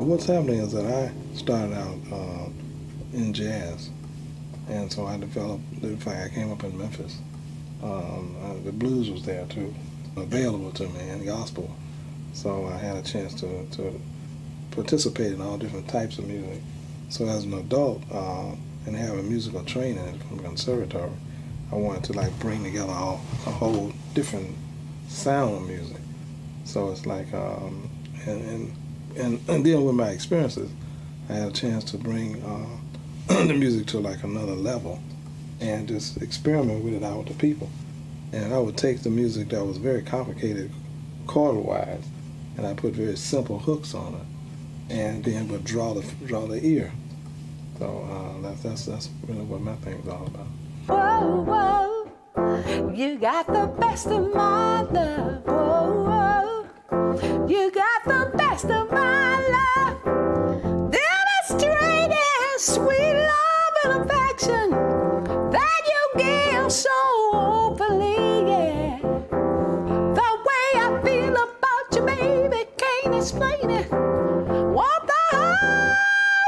What's happening is that I started out uh, in jazz, and so I developed. In fact, I came up in Memphis. Um, uh, the blues was there too, available to me, and gospel. So I had a chance to, to participate in all different types of music. So as an adult uh, and having musical training from conservatory, I wanted to like bring together all, a whole different sound of music. So it's like, um, and, and, and, and dealing with my experiences, I had a chance to bring uh, the music to like another level and just experiment with it out with the people. And I would take the music that was very complicated chord-wise, and I put very simple hooks on it, and then would draw the draw the ear. So uh, that's that's that's really what my thing is all about. Whoa, whoa, you got the best of my love. You got the best of my explain it. Want the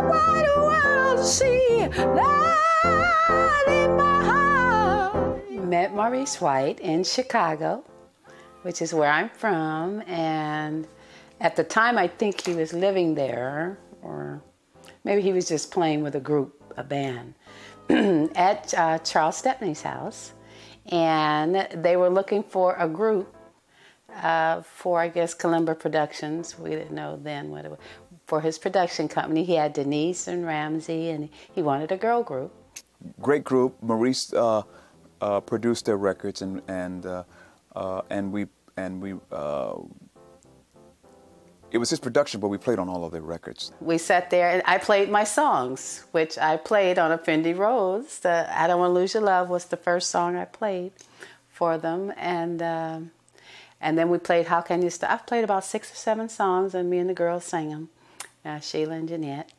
wide world see light in my heart. Met Maurice White in Chicago, which is where I'm from, and at the time I think he was living there, or maybe he was just playing with a group, a band, at uh, Charles Stepney's house, and they were looking for a group uh, for, I guess, Kalimba Productions. We didn't know then what it was. For his production company, he had Deniece and Ramsey, and he wanted a girl group. Great group. Maurice uh, uh, produced their records, and and uh, uh, and we and we. Uh, it was his production, but we played on all of their records. We sat there, and I played my songs, which I played on a Fender Rhodes. The "I Don't Want to Lose Your Love" was the first song I played for them, and um, and then we played "How Can You Stop." I've played about six or seven songs, and me and the girls sang them, uh, Sheila and Jeanette.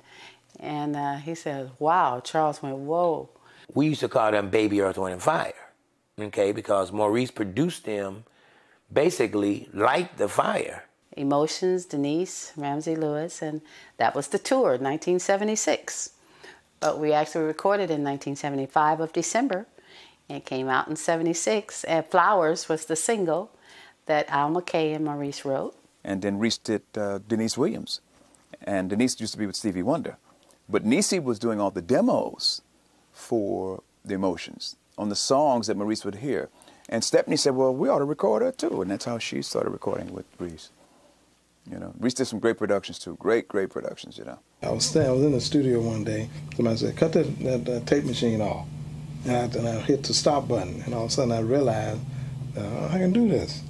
And uh, he says, "Wow!" Charles went, "Whoa!" We used to call them Baby Earth, Wind, and Fire, okay, because Maurice produced them basically like the fire. Emotions, Deniece, Ramsey Lewis, and that was the tour, 1976. But we actually recorded in 1975 of December. and It came out in 76, and Flowers was the single that Al McKay and Maurice wrote. And then Reese did uh, Deniece Williams, and Deniece used to be with Stevie Wonder, but Nisi was doing all the demos for the emotions on the songs that Maurice would hear. And Stepney said, "Well, we ought to record her too," and that's how she started recording with Reese. You know, Reese did some great productions too. Great, great productions. You know. I was staying, I was in the studio one day. Somebody said, "Cut that, that, that tape machine off," and I, and I hit the stop button, and all of a sudden I realized uh, I can do this.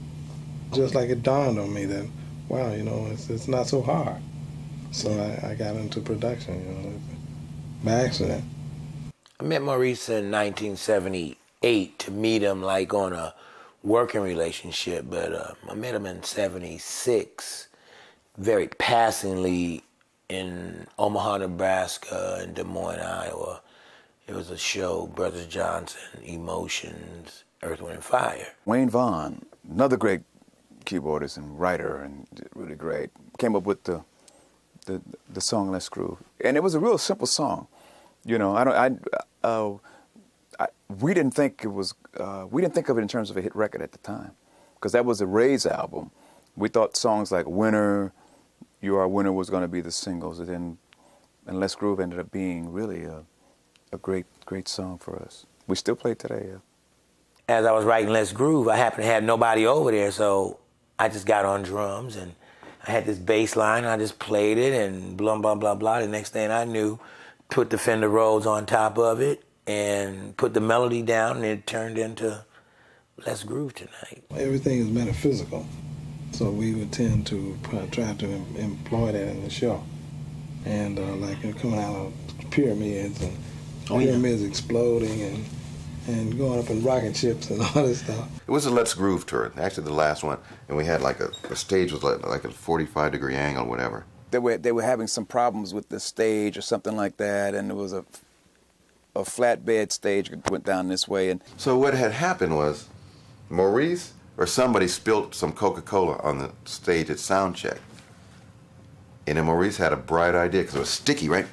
Just like it dawned on me that, wow, you know, it's, it's not so hard. So I, I got into production, you know, by accident. I met Maurice in 1978 to meet him like on a working relationship, but uh, I met him in 76 very passingly in Omaha, Nebraska, and Des Moines, Iowa. It was a show, Brothers Johnson, Emotions, Earth, Wind, and Fire. Wayne Vaughn, another great keyboardist and writer, and really great, came up with the the, the song "Let's Groove," and it was a real simple song. You know, I don't, I, uh, I we didn't think it was, uh, we didn't think of it in terms of a hit record at the time, because that was a Raise album. We thought songs like "Winner," "You Are a Winner" was going to be the singles, and then and "Let's Groove" ended up being really a, a great, great song for us. We still play today. Yeah. As I was writing Let's Groove, I happened to have nobody over there, so I just got on drums and I had this bass line. I just played it and blah blah blah blah. The next thing I knew, put the Fender Rhodes on top of it and put the melody down, and it turned into Let's Groove tonight. Everything is metaphysical, so we would tend to try to employ that in the show, and uh, like coming out of pyramids and Oh, yeah. pyramids exploding and and going up in rocket ships and all this stuff. It was a Let's Groove tour, actually the last one, and we had like a the stage was like, like a 45 degree angle, whatever. They were they were having some problems with the stage or something like that, and it was a a flatbed stage that went down this way, and So what had happened was Maurice or somebody spilled some Coca-Cola on the stage at sound check. And then Maurice had a bright idea because it was sticky, right?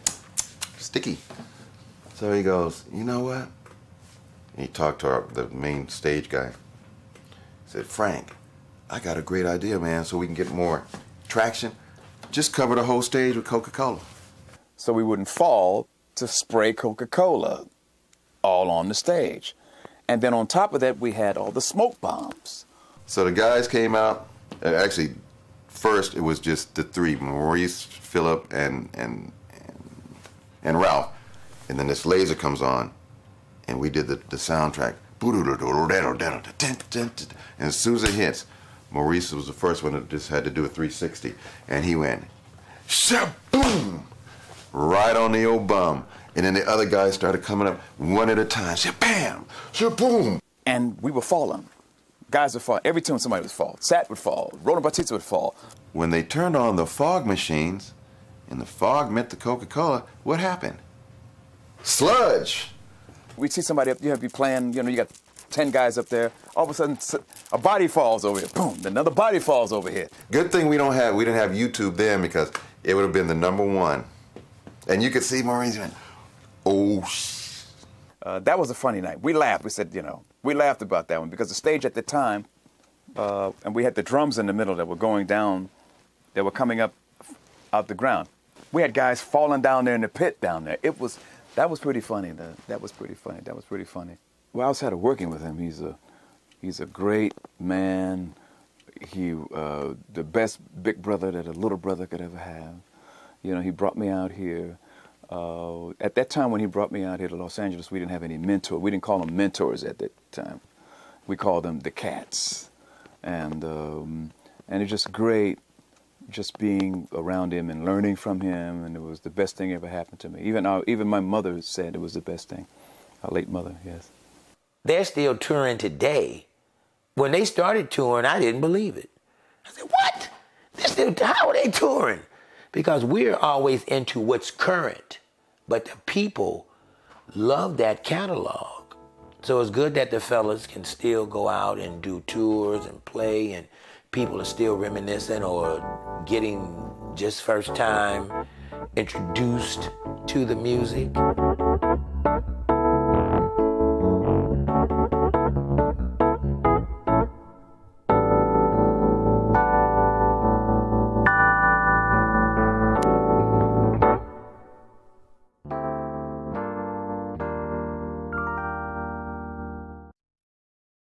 Sticky. So he goes, you know what? He talked to our, the main stage guy. He said, Frank, I got a great idea, man, so we can get more traction. Just cover the whole stage with Coca-Cola. So we wouldn't fall to spray Coca-Cola all on the stage. And then on top of that, we had all the smoke bombs. So the guys came out. Actually, first it was just the three: Maurice, Philip, and and and, and Ralph. And then this laser comes on, and we did the, the soundtrack. And as soon as it hits, Maurice was the first one that just had to do a 360, and he went, boom, right on the old bum. And then the other guys started coming up one at a time. Bam, boom. And we were falling. Guys would fall. Every time somebody would fall. Sat would fall. Roland Bautista would fall. When they turned on the fog machines, and the fog met the Coca-Cola, what happened? Sludge. We'd see somebody up, you have you playing, you know, you got 10 guys up there. All of a sudden, a body falls over here. Boom, another body falls over here. Good thing we don't have we didn't have YouTube then because it would have been the number one. And you could see Maurice went, oh. Uh, that was a funny night. We laughed. We said, you know, we laughed about that one because the stage at the time, uh, and we had the drums in the middle that were going down, that were coming up out the ground. We had guys falling down there in the pit down there. It was, that was pretty funny. That, that was pretty funny. That was pretty funny. Well, outside of working with him, he's a, he's a great man. He, uh, the best big brother that a little brother could ever have. You know, he brought me out here. Uh, at that time when he brought me out here to Los Angeles, we didn't have any mentor. We didn't call them mentors at that time. We called them the cats, and um, and it's just great, just being around him and learning from him. And it was the best thing ever happened to me. Even our, even my mother said it was the best thing. Our late mother, yes. They're still touring today. When they started touring, I didn't believe it. I said, "What? They're still how are they touring?" Because we're always into what's current, but the people love that catalog. So it's good that the fellas can still go out and do tours and play, and people are still reminiscing or getting just first time introduced to the music.